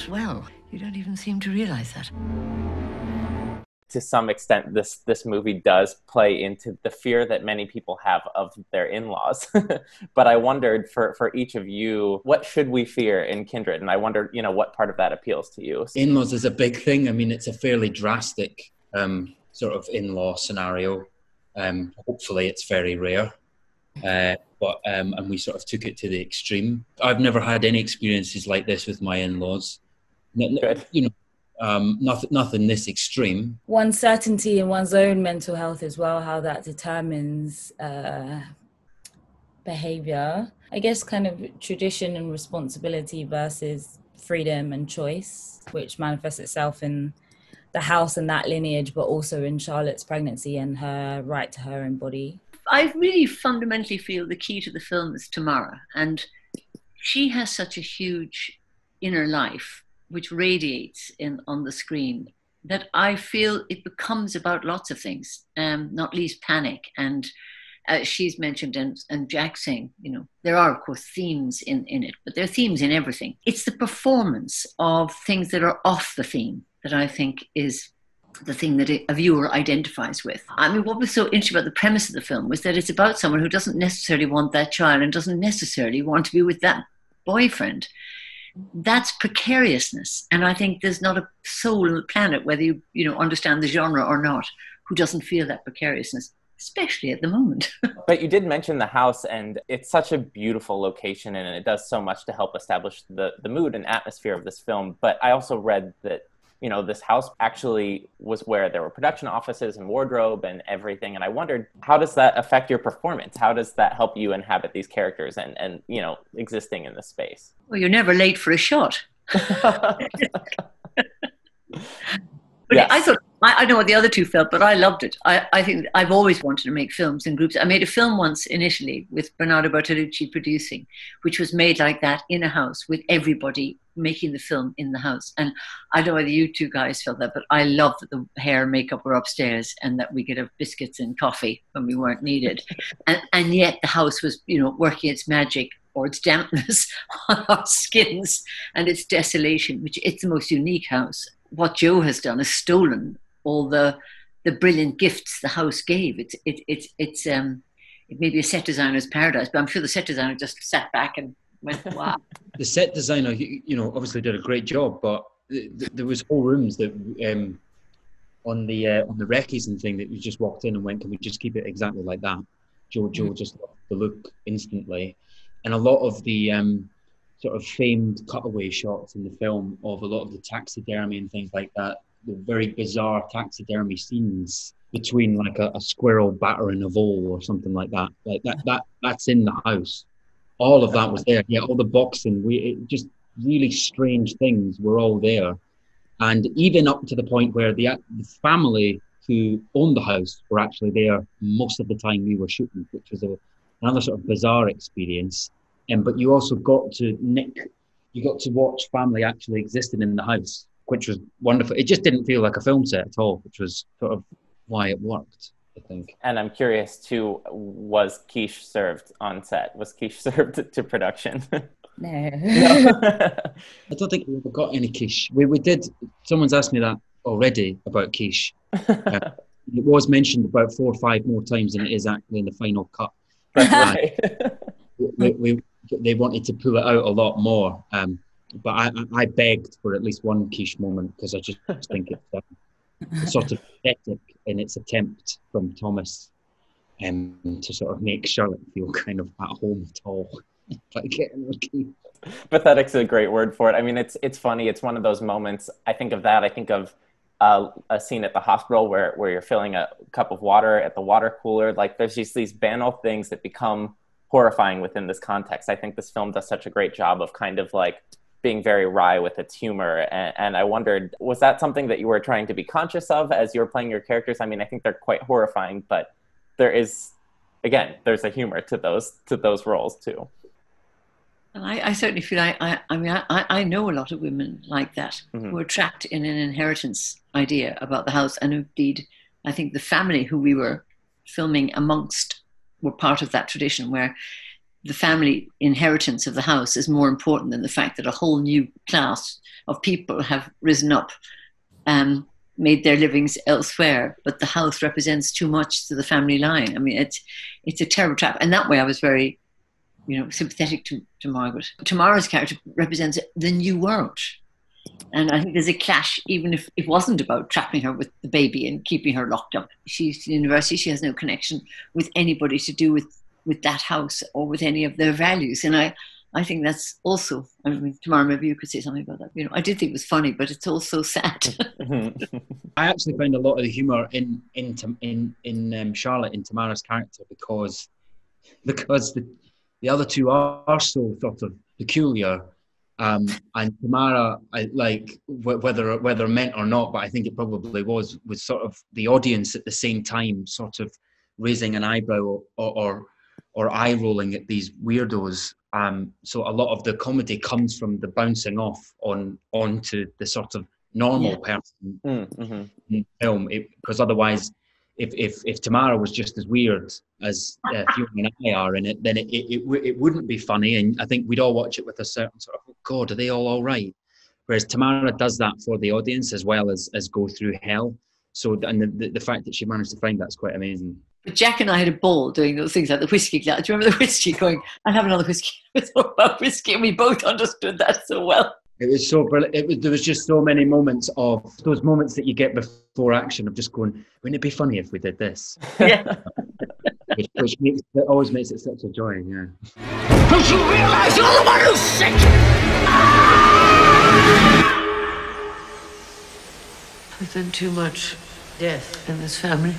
not well. You don't even seem to realize that. To some extent this this movie does play into the fear that many people have of their in-laws. But i wondered for for each of you what should we fear in kindred? And i wondered you know what part of that appeals to you? In-laws is a big thing. I mean it's a fairly drastic um, sort of in-law scenario. Um, hopefully it's very rare. Uh, but um, and we sort of took it to the extreme. I've never had any experiences like this with my in-laws Good. you know um, nothing, nothing this extreme. One certainty in one's own mental health as well, how that determines uh, behavior. I guess kind of tradition and responsibility versus freedom and choice, which manifests itself in the house and that lineage, but also in Charlotte's pregnancy and her right to her own body. I really fundamentally feel the key to the film is Tamara, and she has such a huge inner life which radiates in on the screen that I feel it becomes about lots of things, um, not least panic. And uh, she's mentioned, and, and Jack saying, you know, there are, of course, themes in, in it, but there are themes in everything. It's the performance of things that are off the theme that I think is the thing that a viewer identifies with. I mean, what was so interesting about the premise of the film was that it's about someone who doesn't necessarily want that child and doesn't necessarily want to be with that boyfriend that's precariousness. And I think there's not a soul on the planet, whether you, you know, understand the genre or not, who doesn't feel that precariousness, especially at the moment. but you did mention the house, and it's such a beautiful location, and it does so much to help establish the, the mood and atmosphere of this film. But I also read that you know, this house actually was where there were production offices and wardrobe and everything. And I wondered, how does that affect your performance? How does that help you inhabit these characters and, and you know, existing in this space? Well, you're never late for a shot. But yes. I thought I, I, know what the other two felt, but I loved it. I, I think I've always wanted to make films in groups. I made a film once initially with Bernardo Bertolucci producing, which was made like that in a house with everybody making the film in the house. And I don't know whether you two guys felt that, but I loved that the hair and makeup were upstairs and that we could have biscuits and coffee when we weren't needed. and, and yet the house was, you know, working its magic or its dampness on our skins and its desolation, which it's the most unique house what Joe has done is stolen all the the brilliant gifts the house gave. It's it, it's it's um it may be a set designer's paradise, but I'm sure the set designer just sat back and went, "Wow." the set designer, you know, obviously did a great job, but there was whole rooms that um, on the uh, on the recce's and thing that you just walked in and went, "Can we just keep it exactly like that?" Joe Joe mm-hmm. just loved the look instantly, and a lot of the um, sort of famed cutaway shots in the film of a lot of the taxidermy and things like that, the very bizarre taxidermy scenes between like a, a squirrel battering a vole or something like that. Like that, that that's in the house. All of that was there. Yeah, all the boxing. We it, just really strange things were all there, and even up to the point where the, the family who owned the house were actually there most of the time we were shooting, which was a, another sort of bizarre experience um, but you also got to nick, you got to watch family actually existing in the house, which was wonderful. It just didn't feel like a film set at all, which was sort of why it worked. I think. And I'm curious too, was quiche served on set? Was quiche served to production? No. no. I don't think we ever got any quiche. We, we did, someone's asked me that already about quiche. Uh, it was mentioned about four or five more times than it is actually in the final cut. Right. we, we, they wanted to pull it out a lot more. Um, but I, I begged for at least one quiche moment because I just think it's um, sort of pathetic in its attempt from Thomas um, to sort of make Charlotte feel kind of at home at all. like getting Pathetic's a great word for it. I mean, it's it's funny. It's one of those moments. I think of that. I think of uh, a scene at the hospital where where you're filling a cup of water at the water cooler. Like there's just these banal things that become horrifying within this context. I think this film does such a great job of kind of like being very wry with its humor. And, and, I wondered, was that something that you were trying to be conscious of as you were playing your characters? I mean, I think they're quite horrifying, but there is, again, there's a humor to those to those roles too. And I, I certainly feel I, I, I mean, I, I know a lot of women like that mm-hmm. who are trapped in an inheritance idea about the house, and indeed, I think the family who we were filming amongst were part of that tradition where the family inheritance of the house is more important than the fact that a whole new class of people have risen up, um, made their livings elsewhere, but the house represents too much to the family line. I mean, it's it's a terrible trap, and that way I was very, you know, sympathetic to, to Margaret. Tamara's character represents the new world. And I think there's a clash, even if it wasn't about trapping her with the baby and keeping her locked up. She's in university, she has no connection with anybody to do with, with that house or with any of their values. And I, I think that's also, I mean, Tamara, maybe you could say something about that. You know, I did think it was funny, but it's also sad. I actually found a lot of the humour in in in in um, Charlotte in Tamara's character because because the the other two are, are so sort of peculiar um, and Tamara, I, like whether whether meant or not, but I think it probably was was sort of the audience at the same time, sort of raising an eyebrow or or, or eye rolling at these weirdos. Um, so a lot of the comedy comes from the bouncing off on onto the sort of normal yeah. person mm, mm-hmm. in film, because otherwise if if if Tamara was just as weird as uh, and I are in it, then it, it it, it wouldn't be funny, and I think we'd all watch it with a certain sort of oh God, are they all all right? Whereas Tamara does that for the audience as well as as go through hell. So and the, the, the fact that she managed to find that's quite amazing. But Jack and I had a ball doing those things like the whiskey glass. Do you remember the whiskey going? I'll have another whiskey. It's all about whiskey, and we both understood that so well. It was so brilliant. It was, there was just so many moments of those moments that you get before action of just going, wouldn't it be funny if we did this? Yeah. which, which makes it always makes it such a joy, yeah. Don't you realize you're the one who's sick? There's been too much death in this family.